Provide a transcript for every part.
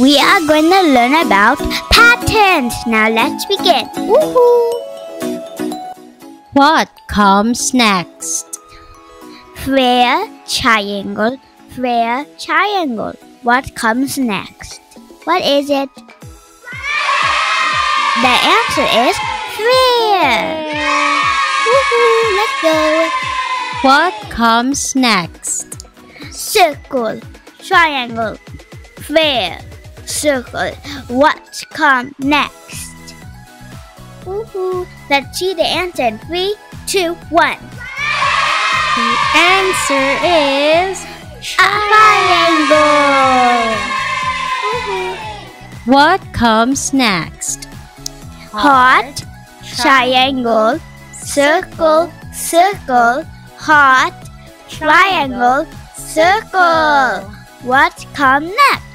we are going to learn about patterns. Now let's begin. Woohoo! What comes next? Square, triangle, square, triangle. What comes next? What is it? The answer is square. Woohoo! Let's go. What comes next? Circle, triangle, square, circle. What comes next? Woohoo! Let's see the answer in three, two, one. The answer is Triangle. What comes next? Heart, triangle, circle, circle, heart, triangle, circle. What comes next?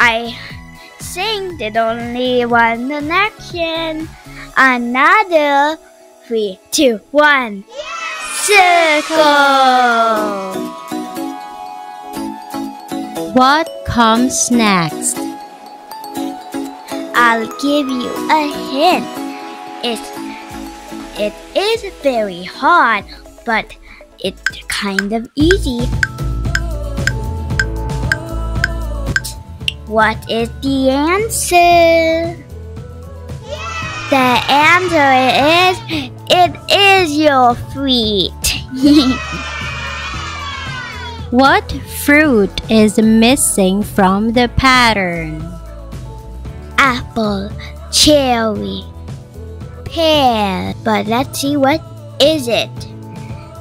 I think there's only one connection. Another. Three, two, one. Circle. What comes next? I'll give you a hint. It, it is very hard, but it's kind of easy. What is the answer? The answer is it is your feet. What fruit is missing from the pattern? Apple, cherry, pear. But let's see what is it?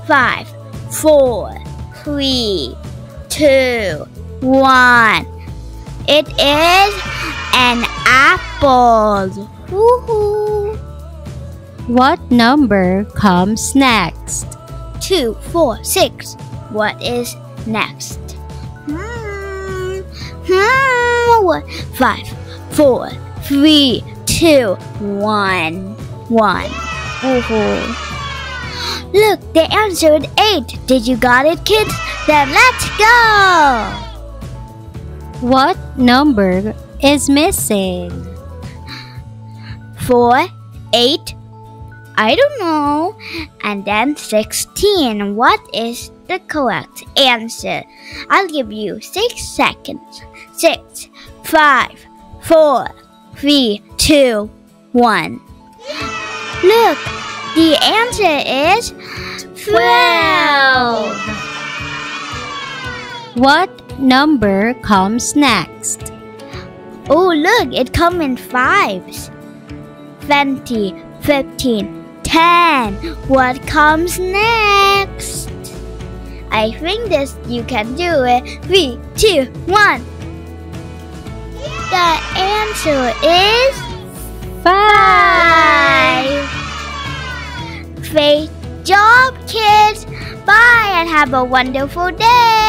Five, four, three, two, one. It is an apple. Woohoo! What number comes next? Two, four, six. What is next? Hmm. Hmm. What? Five, four, three, two, one, one. Woohoo! Look, the answer is eight. Did you got it, kids? Then let's go. What number is missing? Four, eight. I don't know. And then 16. What is the correct answer? I'll give you six seconds. Six, five, four, three, two, one. Look, the answer is 12. What number comes next? Oh, look, it comes in fives. 20, 15, 10. What comes next? I think this you can do it. Three, two, one. The answer is five. Great job, kids. Bye and have a wonderful day.